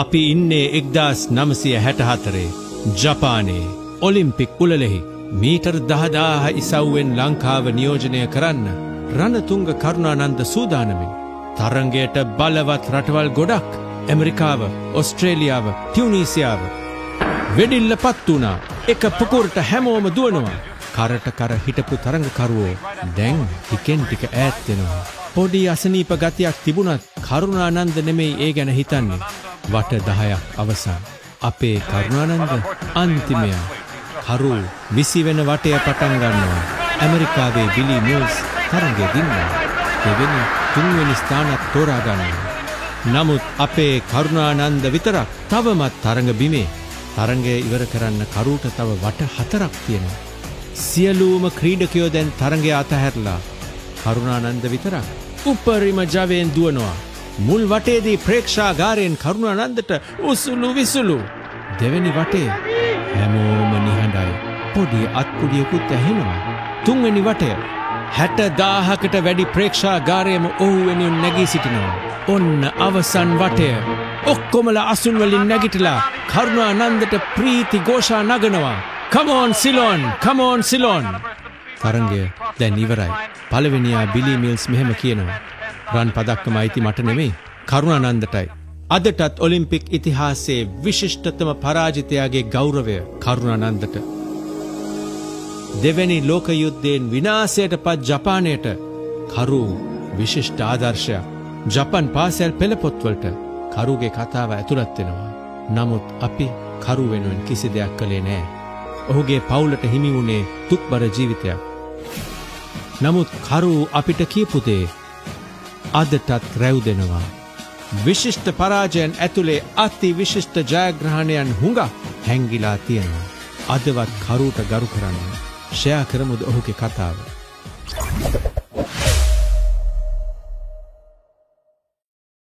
අපි ඉන්නේ එක්දාස් නමසය හැටහතරේ ජපානයේ Olympic උලලෙහි metre දහදාහ ඉසව්වෙන් ලංකාව නියෝජනය කරන්න රණතුංග කරුණානන්ද සූදානමින්. තරංගයට බලවත් රටවල් ගොඩක්. ඇමරිකාව ඔස්ට්‍රේලියාව ටියවනීසියාව වෙඩිල්ල පත් වුණා. එක පුකුරට හැමෝම දුවනවා. කරට කර හිටපු තරඟකරුවෝ දැන් ටිකෙන් ටික ඈත්වෙනවා. පොඩි අසනීප ගතියක් තිබුණත් කරුණානන්ද නෙමෙයි ඒ ගැන හිතන්නේ. වට දහයක් අවසන්. අපේ කරුණානන්ද අන්තිමයා. කරු විසි වෙන වටය පටන් ගන්නවා. ඇමරිකාවේ බිලි මිල්ස් තරගේ දින්නවා. දෙවෙනි තුන්වෙනි ස්ථානත් තෝරා ගන්නවා. නමුත් අපේ කරුණානන්ද විතරක් තවමත් තරඟ බිමේ තරඟය ඉවර කරන්න කරුට තව වට හතරක් තියෙනවා. සියලූම ක්‍රීඩකයෝ දැන් තරගේ අතහැරලා කරුණානන්ද විතරක් උපරිම ජවයෙන් දුවනවා. මුල් වටේදී ප්‍රේක්ෂාගාරයෙන් කරුණානන්දට උසුලු විසුලු දෙවැනි වටේ හැමෝම නිහඬයි පොඩි අත්පුඩියකුත් ඇහෙනවා. තුන්වැනි වටය හැට දාහකට වැඩි ප්‍රේක්ෂාගාරයම ඔහු වෙනුන් නැගී සිටිනවා. ඔන්න අවසන් වටය. ඔක්කොමල අසුන්වලින් නැගිටලා කරුණානන්දට ප්‍රීති ගෝෂා නගනවා. Come on Ceylon come on Ceylon තරංගය දැන් ඉවරයි. පළවෙනියා බිලි මිල්ස් මෙහෙම කියනවා. රන් පදක්කම අයිති මට නෙමෙයි කරුණානන්දටයි. අදටත් ඔලිම්පික් ඉතිහාසයේ විශිෂ්ටතම පරාජිතයාගේ ගෞරවය කරුණානන්දට. දෙවැනි ලෝකයුද්ධයෙන් විනාසයට පත් ජපානයට කරු විශිෂ්ට ආදර්ශයක්. ජපන් පාසැල් පෙළපොත්වලට කරුගේ කතාව ඇතුළත් වෙනවා. නමුත් අපි කරු වෙනුවෙන් කිසි දෙයක් කළේ නෑ. ඔහුගේ පවුලට හිමි වුණේ තුක්බර ජීවිතයක්. නමුත් කරු අපිට කියපුදේ අදටත් රැව් දෙනවා. විශිෂ්ට පරාජයන් ඇතුළේ අති විශිෂ්ට ජයග්‍රහණයන් හුඟ හැංගිලා තියෙනවා. අදවත් කරුට ගරු කරන්න. ෂයා කරමුද ඔහුගේ කතාව.